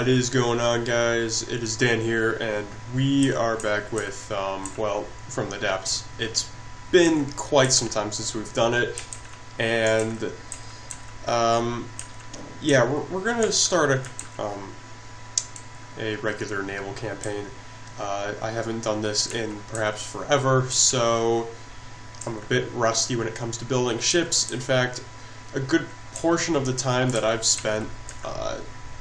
What is going on, guys? It is Dan here, and we are back with, um, well, From the Depths. It's been quite some time since we've done it, and, um, yeah, we're, we're gonna start a, um, a regular naval campaign. Uh, I haven't done this in perhaps forever, so I'm a bit rusty when it comes to building ships. In fact, a good portion of the time that I've spent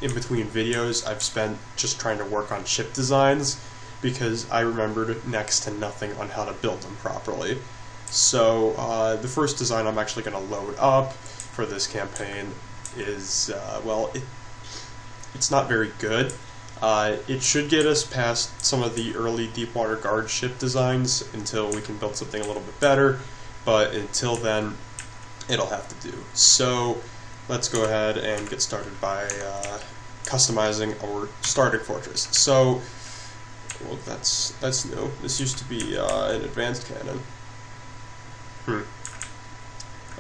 in between videos, I've spent just trying to work on ship designs because I remembered next to nothing on how to build them properly. So uh, the first design I'm actually going to load up for this campaign is, uh, well, it, it's not very good. Uh, it should get us past some of the early Deepwater Guard ship designs until we can build something a little bit better, but until then, it'll have to do. So let's go ahead and get started by uh, customizing our starting fortress. So, well, that's that's new. This used to be uh, an advanced cannon. Hmm.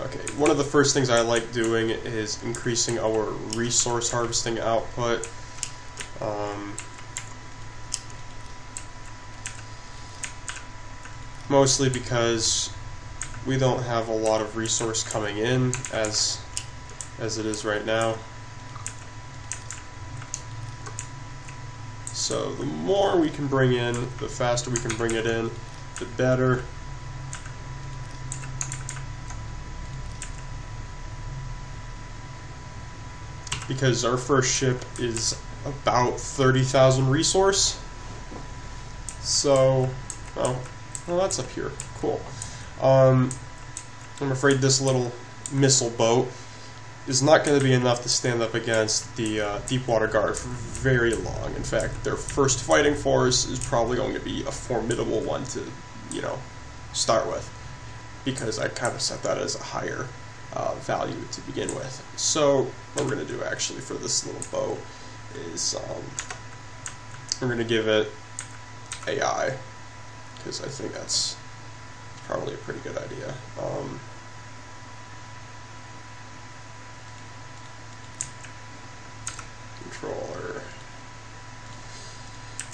Okay, one of the first things I like doing is increasing our resource harvesting output. Um, mostly because we don't have a lot of resource coming in as as it is right now. So the more we can bring in, the faster we can bring it in, the better. Because our first ship is about 30,000 resource. So, oh, well that's up here. Cool. Um, I'm afraid this little missile boat is not going to be enough to stand up against the uh, Deepwater Guard for very long. In fact, their first fighting force is probably going to be a formidable one to, you know, start with, because I kind of set that as a higher uh, value to begin with. So what we're going to do actually for this little boat is um, we're going to give it AI, because I think that's probably a pretty good idea. Um,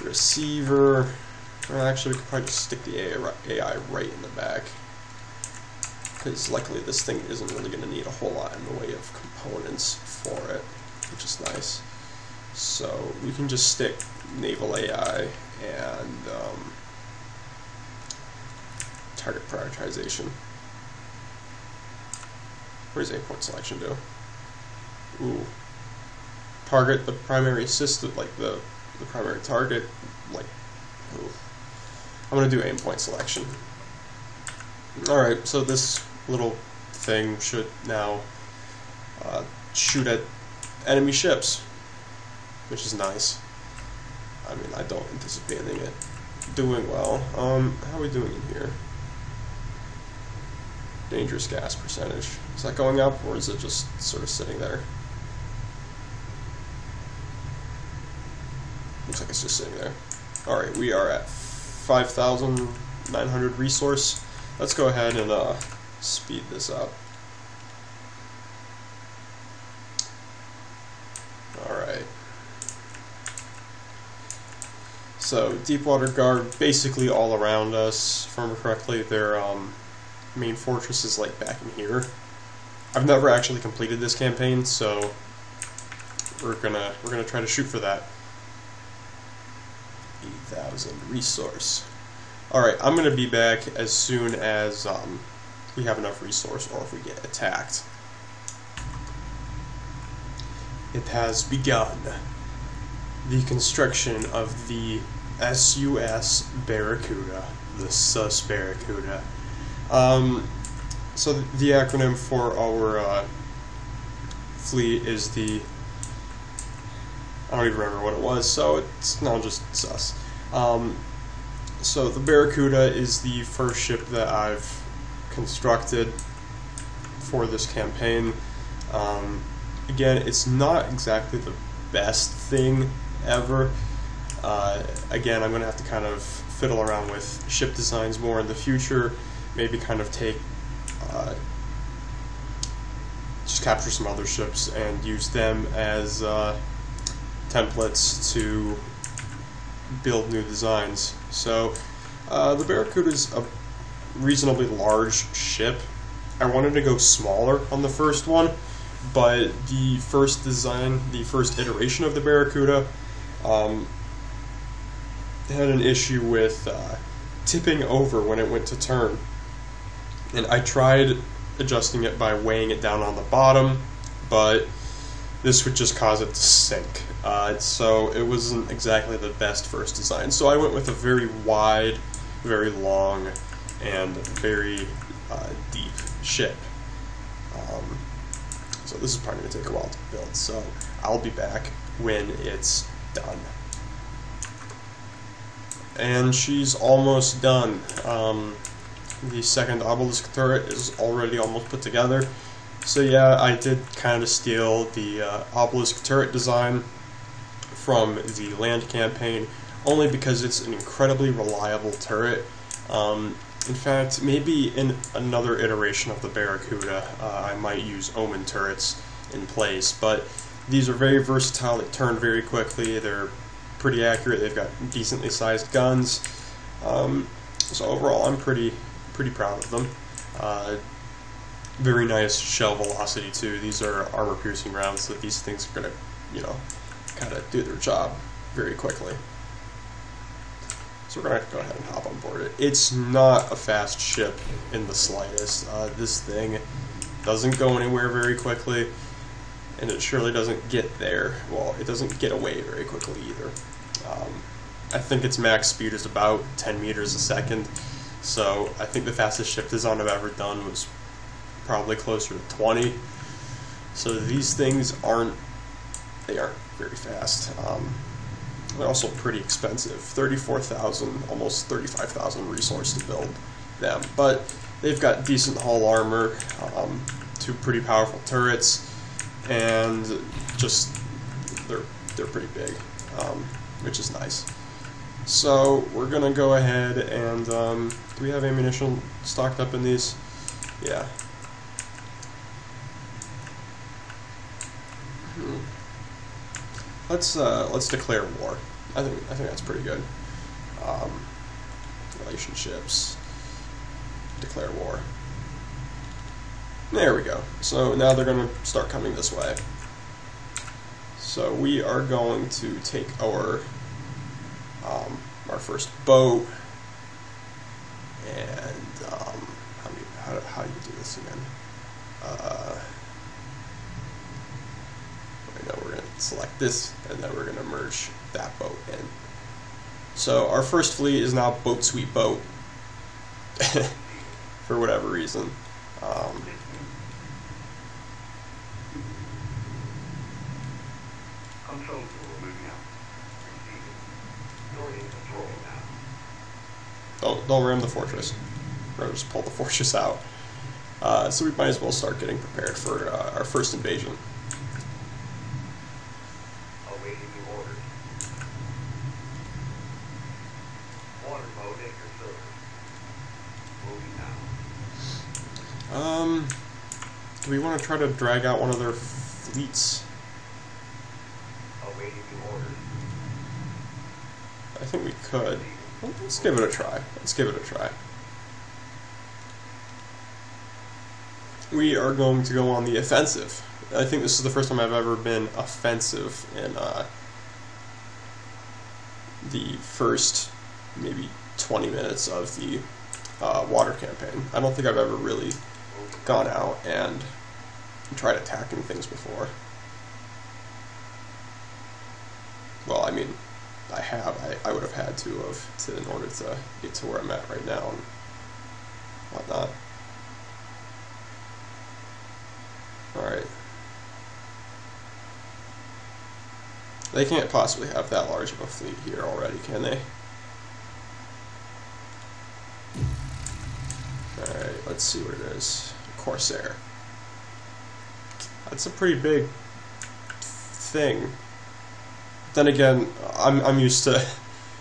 receiver. Actually, we could probably just stick the AI right in the back. Because luckily this thing isn't really going to need a whole lot in the way of components for it, which is nice. So we can just stick naval AI and um, target prioritization. Where's aim point selection do? Ooh, target the primary system, like the, the primary target, like. I'm going to do aim point selection. Alright, so this little thing should now uh, shoot at enemy ships, which is nice. I mean, I don't anticipate it doing well. Um, how are we doing in here? Dangerous gas percentage. Is that going up, or is it just sort of sitting there? Looks like it's just sitting there. Alright, we are at 5,900 resource. Let's go ahead and uh, speed this up. Alright. So, Deepwater Guard basically all around us, if I remember correctly, their um, main fortress is like back in here. I've never actually completed this campaign, so we're gonna we're gonna try to shoot for that. 8,000 resource. Alright, I'm going to be back as soon as um, we have enough resource or if we get attacked. It has begun. The construction of the SUS Barracuda, the SUS Barracuda. Um, so the acronym for our uh, fleet is the I don't even remember what it was, so it's now just sus. Um, so the Barracuda is the first ship that I've constructed for this campaign. Um, again, it's not exactly the best thing ever. Uh, again, I'm going to have to kind of fiddle around with ship designs more in the future. Maybe kind of take, uh, just capture some other ships and use them as uh, templates to build new designs. So uh, the Barracuda is a reasonably large ship. I wanted to go smaller on the first one, but the first design, the first iteration of the Barracuda, um, had an issue with uh, tipping over when it went to turn. And I tried adjusting it by weighing it down on the bottom, but this would just cause it to sink. Uh, so it wasn't exactly the best first design. So I went with a very wide, very long, and very uh, deep ship. Um, so this is probably going to take a while to build. So I'll be back when it's done. And she's almost done. Um, the second obelisk turret is already almost put together. So yeah, I did kind of steal the uh, obelisk turret design from the land campaign, only because it's an incredibly reliable turret. Um, in fact, maybe in another iteration of the Barracuda, uh, I might use Omen turrets in place, but these are very versatile, they turn very quickly, they're pretty accurate, they've got decently sized guns. Um, so overall, I'm pretty pretty proud of them. Uh, very nice shell velocity too. These are armor piercing rounds, so these things are gonna, you know, kind of do their job very quickly. So we're gonna go ahead and hop on board it. It's not a fast ship in the slightest. Uh, this thing doesn't go anywhere very quickly, and it surely doesn't get there. Well, it doesn't get away very quickly either. Um, I think its max speed is about 10 meters a second. So I think the fastest ship design I've ever done was probably closer to 20. So these things aren't they aren't very fast. Um, they're also pretty expensive 34,000, almost 35,000 resource to build them. But they've got decent hull armor, um, two pretty powerful turrets, and just they're they're pretty big, um, which is nice. So we're gonna go ahead and um, do we have ammunition stocked up in these? Yeah. Let's uh, let's declare war. I think I think that's pretty good. Um, relationships. Declare war. There we go. So now they're going to start coming this way. So we are going to take our um, our first boat, and um, how, do you, how, how do you do this again? Uh, I know we're going to select this, and then we're going to merge that boat in. So our first fleet is now Boat Sweet Boat, for whatever reason. Um, Don't, don't ram the fortress. Or just pull the fortress out. Uh, so we might as well start getting prepared for uh, our first invasion. Awaiting the orders. Water mode at your service. Moving now. Um, do we want to try to drag out one of their fleets? Awaiting the orders. I think we could. Let's give it a try. Let's give it a try. We are going to go on the offensive. I think this is the first time I've ever been offensive in uh, the first maybe 20 minutes of the uh, water campaign. I don't think I've ever really gone out and tried attacking things before. Well, I mean, I have. I, I would have had to have to in order to get to where I'm at right now and whatnot. Alright. They can't possibly have that large of a fleet here already, can they? Alright, let's see what it is. Corsair. That's a pretty big thing. Then again, I'm, I'm used to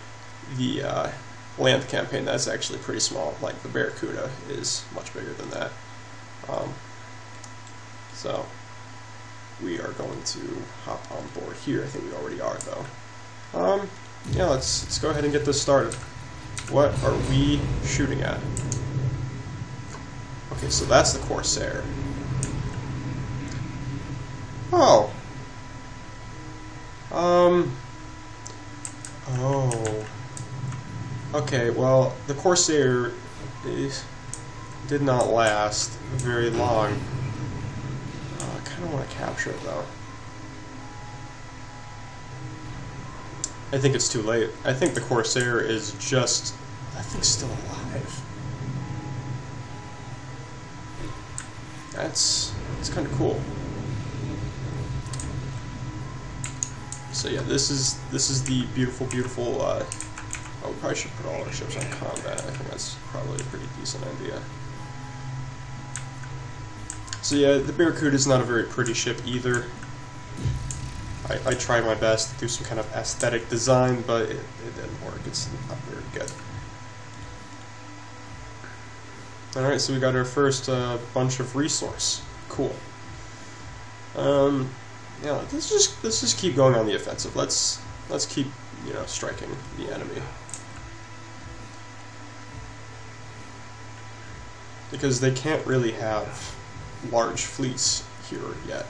the uh, land campaign that's actually pretty small. Like the Barracuda is much bigger than that. Um, so, we are going to hop on board here. I think we already are, though. Um, yeah, let's let's go ahead and get this started. What are we shooting at? Okay, so that's the Corsair. Oh. Um. Oh. Okay, well, the Corsair is, did not last very long. I kind of want to capture it, though. I think it's too late. I think the Corsair is just, I think, still alive. That's that's kind of cool. So yeah, this is this is the beautiful, beautiful. Uh, oh, we probably should put all our ships on combat. I think that's probably a pretty decent idea. So yeah, the Barracuda is not a very pretty ship either. I, I my best to do some kind of aesthetic design, but it, it didn't work. It's not very good. Alright, so we got our first uh, bunch of resource. Cool. Um, yeah, let's just let's just keep going on the offensive. Let's let's keep you know striking the enemy because they can't really have large fleets here yet.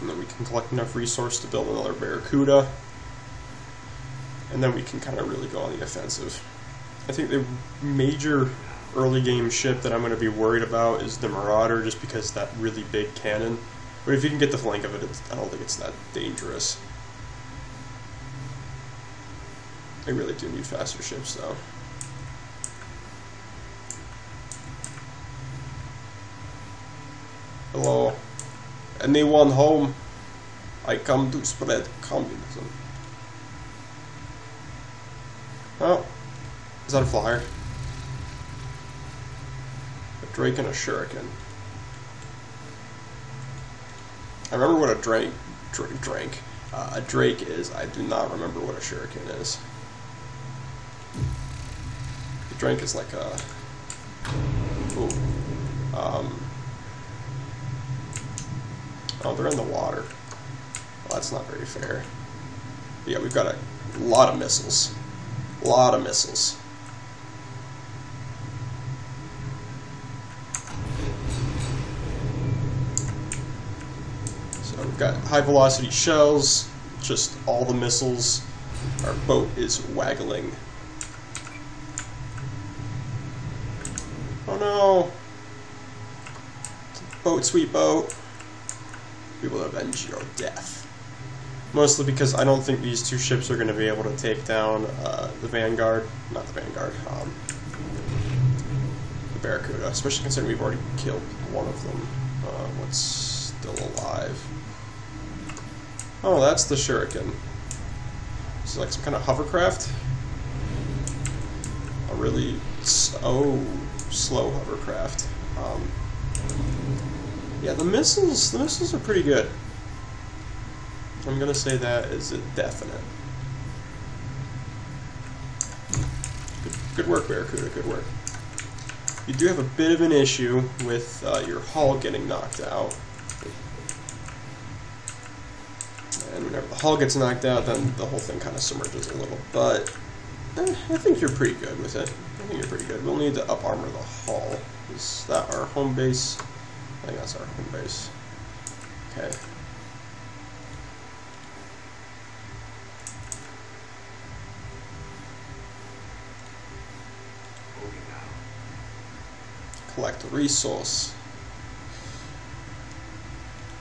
And then we can collect enough resource to build another Barracuda. And then we can kind of really go on the offensive. I think the major early game ship that I'm going to be worried about is the Marauder, just because that really big cannon. But if you can get the flank of it, I don't think it's that dangerous. I really do need faster ships, though. Hello. Anyone home? I come to spread communism. Oh. Is that a flyer? A Drake and a Shuriken. I remember what a Drake, Drake uh, a Drake is. I do not remember what a Shuriken is. Drake is like a. Ooh. Um, oh, they're in the water. Well, that's not very fair. But yeah, we've got a lot of missiles. A lot of missiles. So we've got high velocity shells, just all the missiles. Our boat is waggling. No! Boat, sweet boat. We will avenge your death. Mostly because I don't think these two ships are going to be able to take down uh, the Vanguard. Not the Vanguard. Um, the Barracuda. Especially considering we've already killed one of them. Uh, what's still alive? Oh, that's the Shuriken. This is like some kind of hovercraft. A really oh slow hovercraft. Um, yeah, the missiles the missiles are pretty good. I'm gonna say that is a definite. Good, good work, Barracuda. Good work. You do have a bit of an issue with uh, your hull getting knocked out. And whenever the hull gets knocked out, then the whole thing kind of submerges a little. But eh, I think you're pretty good with it. Think you're pretty good. We'll need to up armor the hull. Is that our home base? I think that's our home base. Okay. Collect a resource.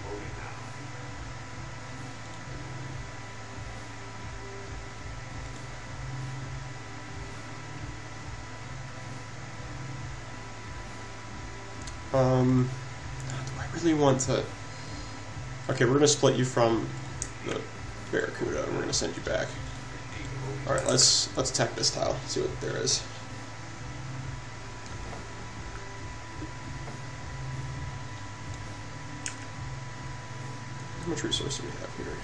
Moving now. Um, do I really want to? Okay, we're gonna split you from the Barracuda, and we're gonna send you back. All right, let's let's attack this tile. See what there is. How much resource do we have here?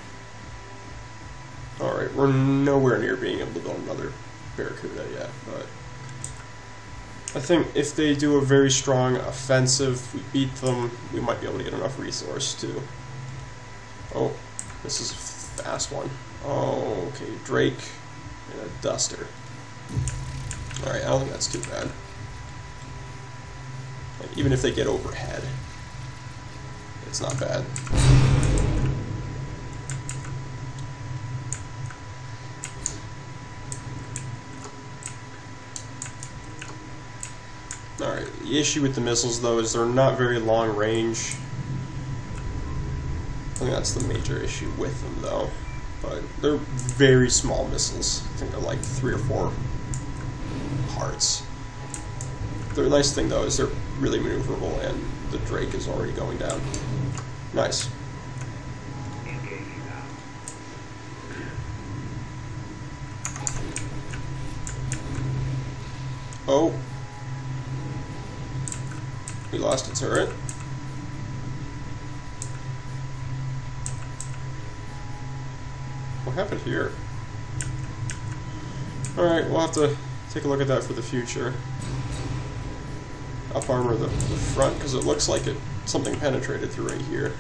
All right, we're nowhere near being able to build another Barracuda yet, but I think if they do a very strong offensive, we beat them, we might be able to get enough resource to. Oh, this is a fast one. Oh, okay, Drake and a Duster. Alright, I don't think that's too bad. Like, even if they get overhead, it's not bad. Alright, the issue with the missiles though is they're not very long range. I think that's the major issue with them though. But they're very small missiles. I think they're like three or four parts. The nice thing though is they're really maneuverable and the Drake is already going down. Nice. Oh. We lost a turret. What happened here? Alright, we'll have to take a look at that for the future. Up armor the, the front, because it looks like it something penetrated through right here.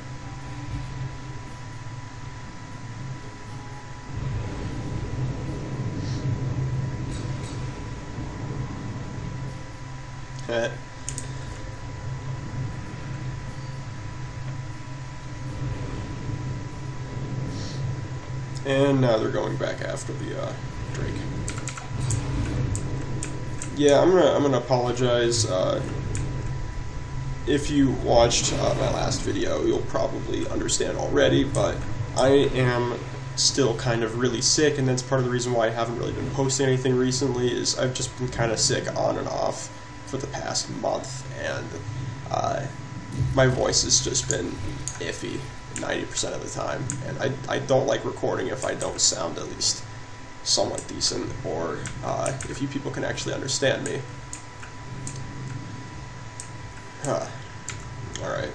Heh. And now they're going back after the uh, Drake. Yeah, I'm gonna I'm gonna apologize. Uh, if you watched uh, my last video, you'll probably understand already. But I am still kind of really sick, and that's part of the reason why I haven't really been posting anything recently. Is I've just been kind of sick on and off for the past month, and uh, my voice has just been iffy 90% of the time. And I, I don't like recording if I don't sound at least somewhat decent, or uh, if you people can actually understand me. Huh. Alright.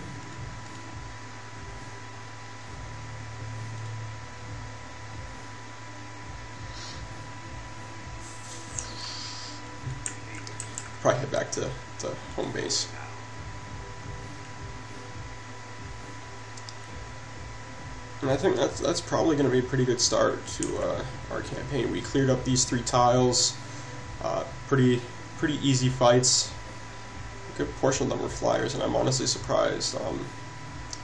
Probably head back to, to home base. And I think that's that's probably going to be a pretty good start to uh, our campaign. We cleared up these three tiles, uh, pretty pretty easy fights. A good portion of them were flyers, and I'm honestly surprised um,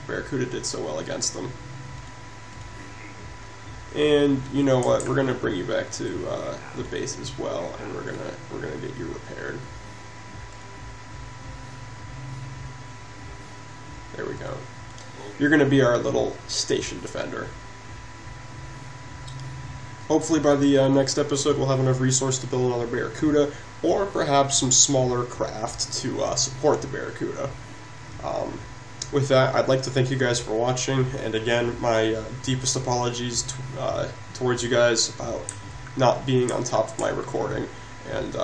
Barracuda did so well against them. And you know what? We're gonna bring you back to uh, the base as well, and we're gonna we're gonna get you repaired. There we go. You're going to be our little station defender. Hopefully, by the uh, next episode, we'll have enough resource to build another Barracuda, or perhaps some smaller craft to uh, support the Barracuda. Um, with that, I'd like to thank you guys for watching, and again, my uh, deepest apologies t- uh, towards you guys about not being on top of my recording, and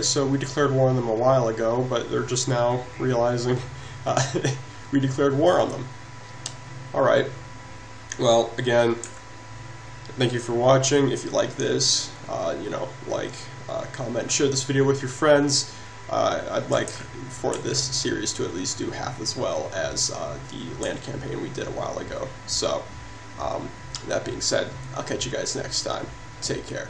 so we declared war on them a while ago, but they're just now realizing uh, we declared war on them. Alright, well, again, thank you for watching. If you like this, uh, you know, like, uh, comment, share this video with your friends. Uh, I'd like for this series to at least do half as well as uh, the land campaign we did a while ago. So, um, that being said, I'll catch you guys next time. Take care.